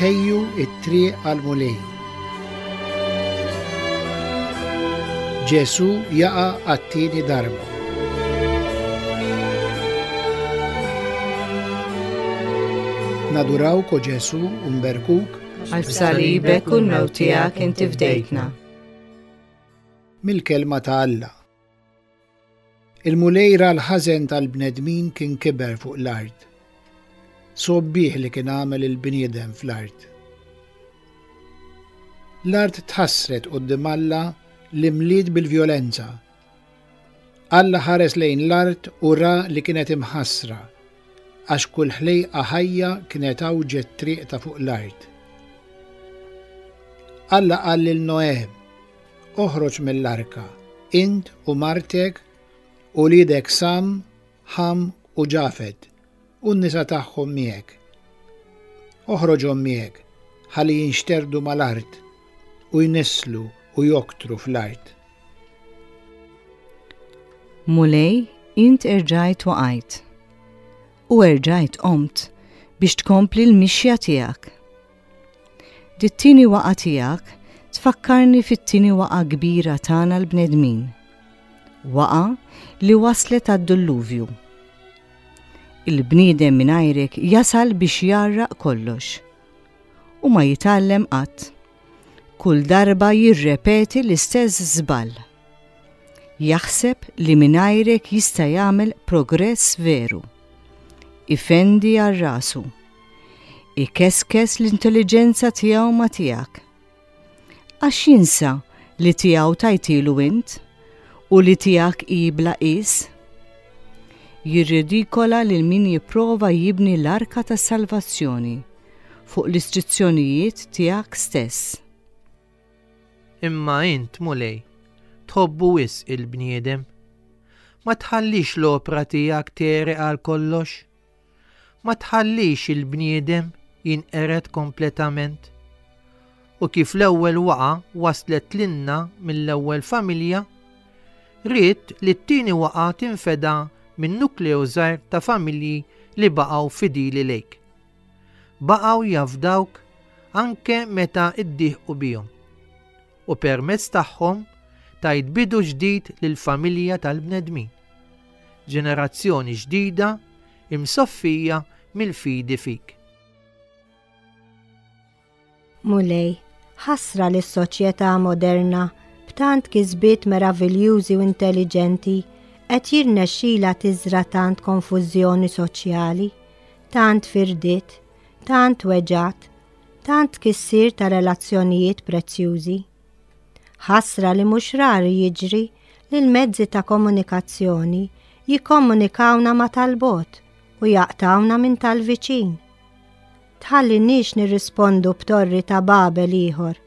ħejju it-triq għal mulej. Ġesu jaqa għattini darba. Naduraw ko Ġesu un berkuk. Għal salibek un mewtijak inti fdejtna. mill-Kelma ta' Alla. Il-Mulej ra l-ħażen tal-bnedmin kien kiber fuq l-art. Sobbieħ li kien għamel il-bniedem fl-art. L-art tħassret quddiem Alla li mliet bil-vjolenza Alla ħares lejn l-art u ra li kienet imħassra, għax kull ħlejqa ħajja kienet għawġet triq ta' fuq l-art. Alla qal lil Noè, oħroġ mill-arka, int u martek u lidek Sam, Ħam u Ġafet, u n-nisa tagħhom miegħek. Oħroġhom miegħek ħalli jinxterdu mal-art u jnisslu u joktru fl-art. Mulej, int erġajt waqajt u erġajt qomt biex tkompli l-mixja tiegħek. Dit-tieni waqgħa tiegħek tfakkarni fit-tieni waqgħa kbira tagħna l-bnedmin. Waqgħa li waslet għad-dulluvju. Il-bniedem mingħajrek jasal biex jarraq kollox. U ma jitgħallem qatt. Kull darba jirrepeti l-istess żball. Jaħseb li mingħajrek jista' jagħmel progress veru. Ifendi għal rasu. Ikeskes l-intelliġenza tiegħu ma' tiegħek. Għax jinsa li tiegħu tajtilu int u li tiegħek hi bla qis. Jirridikola lil min jipprova jibni l-arka tas-salvazzjoni fuq l-istrizzjonijiet tiegħek stess. Imma int, Mulej, tħobbu wisq il-bniedem. Ma tħallix l-opra tiegħek tegħreq għal kollox, ma tħallix il-bniedem jinqered kompletament. U kif l-ewwel waqa' waslet lilna mill-ewwel familja, ried li t-tieni waqa' tinfeda minn nukleu żgħir ta' familji li baqgħu fidili lejk. Baqgħu jafdawk anke meta ddieħqu bihom. u permezz tagħhom tajt bidu ġdid lill-familja tal-bnedmin, ġenerazzjoni ġdida imsoffija mill-fidi fik. Mulej, ħasra li s-soċjetà moderna b'tant kisbiet meraviljużi u intelliġenti qed jirnexxila tiżra tant konfużjoni soċjali, tant firdiet, tant weġat, Tant tkissir ta' relazzjonijiet prezzjużi. Ħasra li mhux rari jiġri li l-mezzi ta' komunikazzjoni jikkomunikawna ma' tal-bot u jaqtawna minn tal-viċin. Tħallinix nirrispondu b'torri ta' Babel ieħor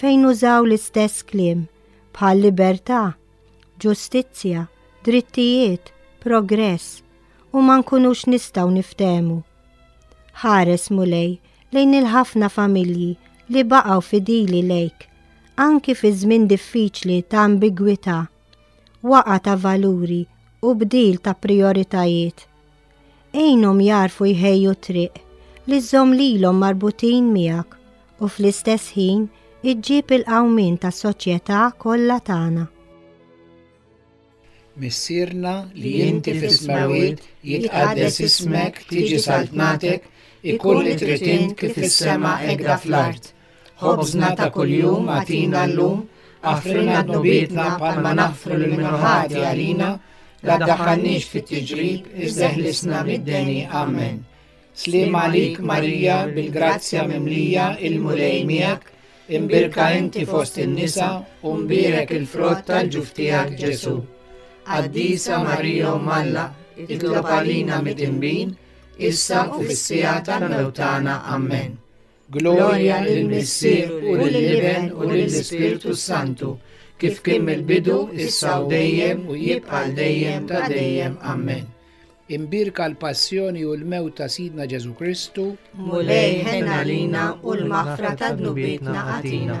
fejn użaw l-istess kliem bħal libertà, ġustizzja, drittijiet, progress u ma nkunux nistgħu niftehmu. Ħares Mulej lejn il-ħafna familji li baqgħu fidili lejk, anki fi żmien diffiċli ta' ambigwità, waqa' ta' valuri u bdil ta' prijoritajiet. Għinhom jarfu jħejju triq li żżomm lilhom marbutin miegħek u fl-istess ħin iġġib il-qawmien tas-soċjetà kollha tagħna. Missierna li inti fis-smewwiet jitqaddes ismek tiġi saltnatek ikun li trid int kif is-sema hekk fl-art. Ħobżna ta' kuljum agħtina llum aħfrilna dnubietna bħalma naħfru lil min ħati għalina la ddaħħalniex fit-tiġrib iżda ħlisna mid-deni. Amen. Sliem għalik Marija bil-grazzja mimlija il-Mulej miegħek, imbirka inti fost in-nisa u mbierek il-frott tal-ġuf tiegħek Ġesù. Qaddisa Marija Omm Alla, itlob għalina midinbin, issa u fis-siegħa tal-mewt tagħna. Ammen. Glorja lill-Missier u lill-Iben u lill-Ispirtu s-Santu, kif kien mill-bidu, issa u dejjem u jibqa' għal dejjem ta' dejjem. Ammen. Imbierka l-passjoni u l-mewt ta' Sidna Ġesù Kristu. Mulej ħenn għalina u l-maħfra ta' dnubietna agħtina.